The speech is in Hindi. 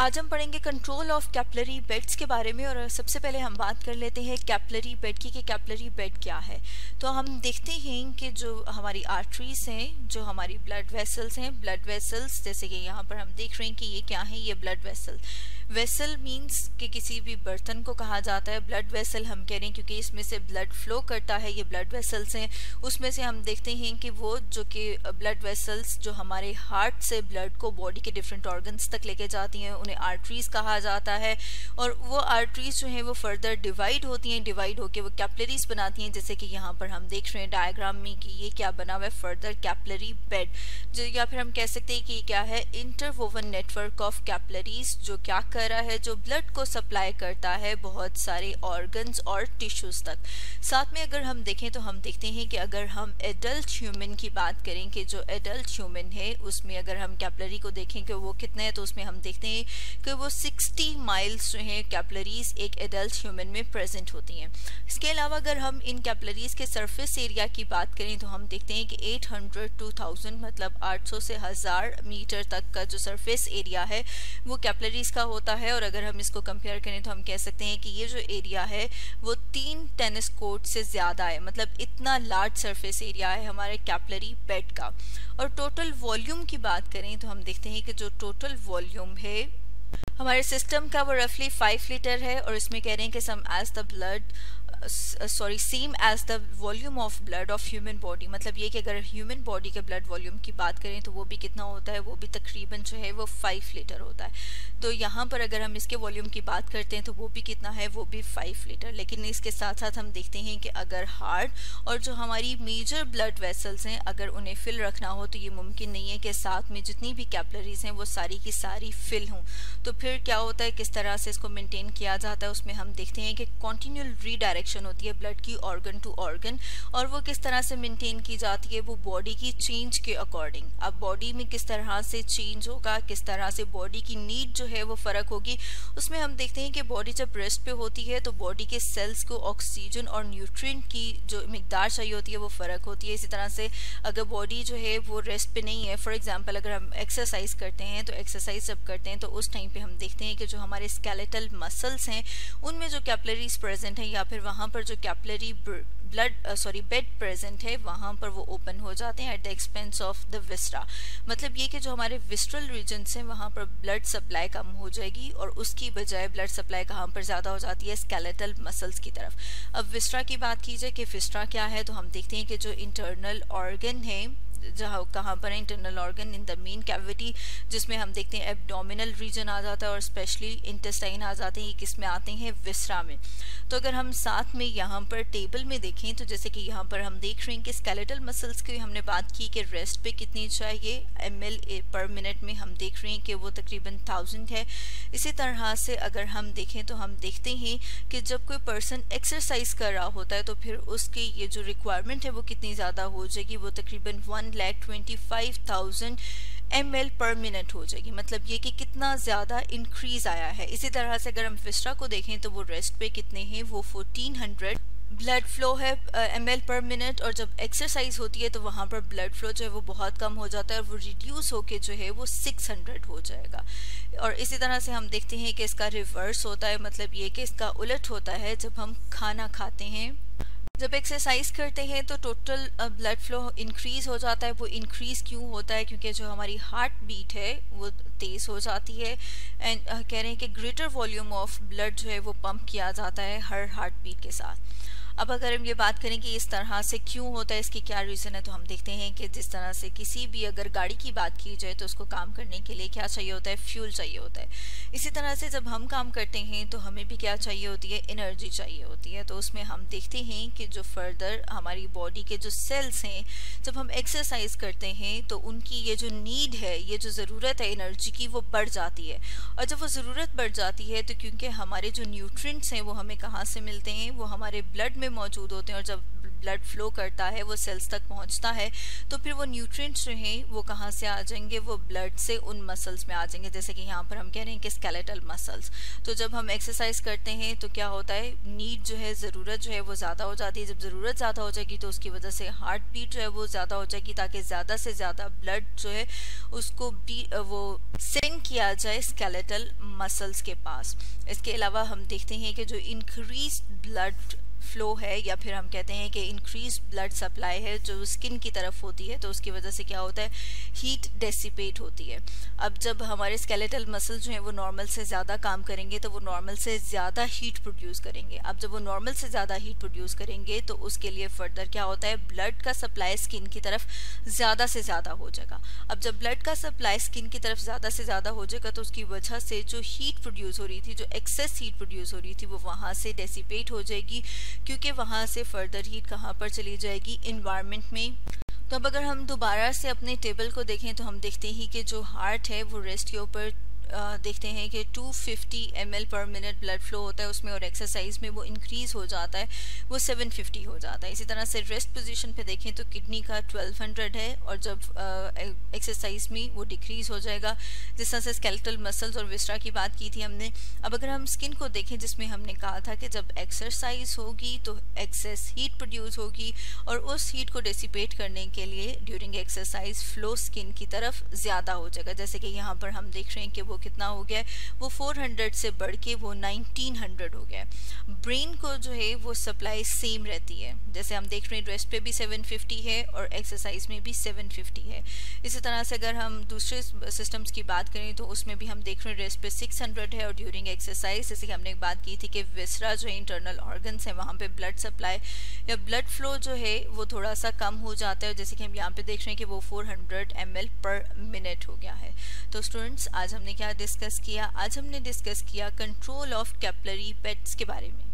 आज हम पढ़ेंगे कंट्रोल ऑफ़ कैपलरी बेड्स के बारे में और सबसे पहले हम बात कर लेते हैं कैपलरी बेड की कि कैपलरी बेड क्या है। तो हम देखते हैं कि जो हमारी आर्टरीज हैं, जो हमारी ब्लड वेसल्स हैं ब्लड वेसल्स जैसे कि यहाँ पर हम देख रहे हैं कि ये क्या है, ये ब्लड वेसल वेसल मींस कि किसी भी बर्तन को कहा जाता है। ब्लड वेसल हम कह रहे हैं क्योंकि इसमें से ब्लड फ्लो करता है। ये ब्लड वेसल्स हैं। उसमें से हम देखते हैं कि वो जो कि ब्लड वेसल्स जो हमारे हार्ट से ब्लड को बॉडी के डिफरेंट ऑर्गन्स तक लेके जाती हैं, उन्हें आर्टरीज कहा जाता है। और वो आर्टरीज जो हैं वो फर्दर डिवाइड होती हैं। डिवाइड होकर वो कैपलरीज बनाती हैं। जैसे कि यहाँ पर हम देख रहे हैं डायग्राम में कि ये क्या बना हुआ है, फर्दर कैपलरी बेड। जो या फिर हम कह सकते हैं कि क्या है, इंटरवोवन नेटवर्क ऑफ़ कैपलरीज, जो क्या कर रहा है जो ब्लड को सप्लाई करता है बहुत सारे ऑर्गन्स और टिश्यूज तक। साथ में अगर हम देखें तो हम देखते हैं कि अगर हम एडल्ट ह्यूमन की बात करें कि जो एडल्ट ह्यूमन है, उसमें अगर हम कैपलरी को देखें कि वो कितने हैं तो उसमें हम देखते हैं कि वो 60 माइल्स जो हैं कैपलरीज एक एडल्ट ह्यूमन में प्रेजेंट होती हैं। इसके अलावा अगर हम इन कैपलरीज के सरफेस एरिया की बात करें तो हम देखते हैं कि 800 टू थाउज़ेंड मतलब 800 से हज़ार मीटर तक का जो सरफेस एरिया है, वो कैपलरीज का होता है और अगर हम इसको कंपेयर करें तो हम कह सकते हैं कि ये जो एरिया है, वो तीन टेनिस कोर्ट से ज़्यादा है। मतलब इतना लार्ज सरफेस एरिया है हमारे कैपलरी बेड का। और टोटल वॉल्यूम की बात करें तो हम देखते हैं कि जो टोटल वॉल्यूम है, हमारे सिस्टम का वो रफली फाइव लीटर है और इसमें कह रहे हैं कि some as the blood sorry same as the volume of blood of human body मतलब ये कि अगर ह्यूमन बॉडी के ब्लड वॉल्यूम की बात करें तो वो भी कितना होता है? वो भी तकरीबन जो है वो फाइव लीटर होता है। तो यहाँ पर अगर हम इसके वॉल्यूम की बात करते हैं तो वो भी कितना है? वो भी फाइव लीटर लेकिन इसके साथ साथ हम देखते हैं कि अगर हार्ट और जो हमारी मेजर ब्लड वेसल्स हैं, अगर उन्हें फिल रखना हो तो ये मुमकिन नहीं है कि साथ में जितनी भी कैपलरीज हैं वो सारी की सारी फिल हों। तो फिर क्या होता है? किस तरह से इसको मेनटेन किया जाता है? उसमें हम देखते हैं कि कॉन्टीन्यूल रीडायरेक्शन डायरेक्शन होती है ब्लड की ऑर्गन टू ऑर्गन और वो किस तरह से मेंटेन की जाती है, वो बॉडी की चेंज के अकॉर्डिंग अब बॉडी में किस तरह से चेंज होगा, किस तरह से बॉडी की नीड जो है वो फ़र्क होगी, उसमें हम देखते हैं कि बॉडी जब रेस्ट पे होती है तो बॉडी के सेल्स को ऑक्सीजन और न्यूट्रिएंट की जो मकदार चाहिए होती है, वो फ़र्क होती है. इसी तरह से अगर बॉडी जो है वो रेस्ट पे नहीं है फॉर एग्ज़ाम्पल अगर हम एक्सरसाइज करते हैं तो एक्सरसाइज जब करते हैं तो उस टाइम पे हम देखते हैं कि जो हमारे स्केलेटल मसल्स हैं, उनमें जो कैपलरीज प्रेजेंट हैं, या फिर वहाँ वहाँ पर जो capillary blood sorry bed present है, वहाँ पर वो ओपन हो जाते हैं at the expense of the viscera मतलब ये कि जो हमारे विस्ट्रल रीजन हैं, वहाँ पर ब्लड सप्लाई कम हो जाएगी और उसकी बजाय ब्लड सप्लाई कहाँ पर ज़्यादा हो जाती है? स्केलेटल मसल्स की तरफ़. अब विस्ट्रा की बात की जाए कि विस्ट्रा क्या है तो हम देखते हैं कि जो इंटरनल ऑर्गन है जहाँ कहाँ पर है internal organ in the main cavity जिसमें हम देखते हैं एबडोमिनल रीजन आ जाता है और स्पेशली इंटेस्टाइन आ जाते हैं, ये किसमें आते हैं? विसरा में। तो अगर हम साथ में यहाँ पर टेबल में देखें तो जैसे कि यहाँ पर हम देख रहे हैं कि स्केलेटल मसल्स की हमने बात की कि रेस्ट पे कितनी चाहिए। एमएलए पर मिनट में हम देख रहे हैं कि वो तकरीबन थाउज़ेंड है। इसी तरह से अगर हम देखें तो हम देखते हैं कि जब कोई पर्सन एक्सरसाइज कर रहा होता है तो फिर उसकी ये जो रिक्वायरमेंट है, वो कितनी ज़्यादा हो जाएगी? वो तकरीबन one one lakh twenty five thousand M L पर मिनट हो जाएगी। मतलब ये कि कितना ज़्यादा इंक्रीज आया है। इसी तरह से अगर हम विस्ट्रा को देखें तो वो रेस्ट पे कितने हैं? वो फोर्टीन हंड्रेड ब्लड फ्लो है एम एल पर मिनट और जब एक्सरसाइज होती है तो वहाँ पर ब्लड फ्लो जो है, वो बहुत कम हो जाता है और वो रिड्यूस होके जो है, वो 600 हो जाएगा। और इसी तरह से हम देखते हैं कि इसका रिवर्स होता है। मतलब ये कि इसका उलट होता है जब हम खाना खाते हैं। जब एक्सरसाइज करते हैं तो टोटल ब्लड फ्लो इंक्रीज हो जाता है, वो इंक्रीज क्यों होता है? क्योंकि जो हमारी हार्ट बीट है, वो तेज़ हो जाती है। एंड कह रहे हैं कि ग्रेटर वॉल्यूम ऑफ़ ब्लड जो है, वो पम्प किया जाता है हर हार्ट बीट के साथ। अब अगर हम ये बात करें कि इस तरह से क्यों होता है, इसकी क्या रीज़न है तो हम देखते हैं कि जिस तरह से किसी भी अगर गाड़ी की बात की जाए तो उसको काम करने के लिए क्या चाहिए होता है? फ्यूल चाहिए होता है। इसी तरह से जब हम काम करते हैं तो हमें भी क्या चाहिए होती है? एनर्जी चाहिए होती है। तो उसमें हम देखते हैं कि जो फर्दर हमारी बॉडी के जो सेल्स हैं, जब हम एक्सरसाइज करते हैं तो उनकी ये जो नीड है, ये जो ज़रूरत है एनर्जी की, वो बढ़ जाती है। और जब वो ज़रूरत बढ़ जाती है तो क्योंकि हमारे जो न्यूट्रिएंट्स हैं, वो हमें कहाँ से मिलते हैं? वो हमारे ब्लड में मौजूद होते हैं और जब ब्लड फ्लो करता है, वो सेल्स तक पहुँचता है तो फिर वो न्यूट्रिएंट्स जो हैं, वो कहाँ से आ जाएँगे? वो ब्लड से उन मसल्स में आ जाएँगे। जैसे कि यहाँ पर हम कह रहे हैं कि स्केलेटल मसल्स तो जब हम एक्सरसाइज करते हैं तो क्या होता है? नीड जो है, ज़रूरत जो है, वो ज़्यादा हो जाती है। जब ज़रूरत ज़्यादा हो जाएगी तो उसकी वजह से हार्ट बीट जो है, वो ज़्यादा हो जाएगी, ताकि ज़्यादा से ज़्यादा ब्लड जो है, उसको बी वो सिंक किया जाए स्केलेटल मसल्स के पास। इसके अलावा हम देखते हैं कि जो इंक्रीज ब्लड फ्लो है या फिर हम कहते हैं कि इंक्रीज ब्लड सप्लाई है जो स्किन की तरफ़ होती है तो उसकी वजह से क्या होता है? हीट डेसिपेट होती है। अब जब हमारे स्केलेटल मसल जो हैं, वो नॉर्मल से ज़्यादा काम करेंगे तो वो नॉर्मल से ज़्यादा हीट प्रोड्यूस करेंगे। अब जब वो नॉर्मल से ज़्यादा हीट प्रोड्यूस करेंगे तो उसके लिए फर्दर क्या होता है? ब्लड का सप्लाई स्किन की तरफ़ ज़्यादा से ज़्यादा हो जाएगा। अब जब ब्लड का सप्लाई स्किन की तरफ़ ज़्यादा से ज़्यादा हो जाएगा तो उसकी वजह से जो हीट प्रोड्यूस हो रही थी, जो एक्सेस हीट प्रोड्यूस हो रही थी, वो वहाँ से डेसीपेट हो जाएगी। क्योंकि वहाँ से फर्दर हीट कहाँ पर चली जाएगी इन्वायरमेंट में। तो अब अगर हम दोबारा से अपने टेबल को देखें तो हम देखते हैं कि जो हार्ट है वो रेस्ट के ऊपर देखते हैं कि 250 फिफ्टी एम पर मिनट ब्लड फ्लो होता है उसमें और एक्सरसाइज में वो इंक्रीज़ हो जाता है, वो 750 हो जाता है। इसी तरह से रेस्ट पोजीशन पे देखें तो किडनी का 1200 है और जब एक्सरसाइज में वो डिक्रीज़ हो जाएगा। जिस तरह से स्केलेटल मसल्स और विस्ट्रा की बात की थी हमने, अब अगर हम स्किन को देखें जिसमें हमने कहा था कि जब एक्सरसाइज होगी तो एक्सेस हीट प्रोड्यूस होगी और उस हीट को डेसिपेट करने के लिए ड्यूरिंग एक्सरसाइज फ्लो स्किन की तरफ़ ज़्यादा हो जाएगा। जैसे कि यहाँ पर हम देख रहे हैं कि वो कितना हो गया वो 400 से बढ़ के वो 1900 हो गया ब्रेन को जो है, वो सप्लाई सेम रहती है। जैसे हम देख रहे हैं रेस्ट पे भी 750 है और एक्सरसाइज में भी 750 है। इसी तरह से अगर हम दूसरे सिस्टम्स की बात करें तो उसमें भी हम देख रहे हैं रेस्ट पे 600 है और ड्यूरिंग एक्सरसाइज जैसे कि हमने बात की थी कि विसरा जो है इंटरनल ऑर्गन्स है, वहाँ पर ब्लड सप्लाई या ब्लड फ्लो जो है, वो थोड़ा सा कम हो जाता है। जैसे कि हम यहाँ पे देख रहे हैं कि वो 400 हंड्रेड पर मिनट हो गया है। तो स्टूडेंट्स आज हमने डिस्कस किया आज हमने डिस्कस किया कंट्रोल ऑफ़ कैपलरी पेट्स के बारे में।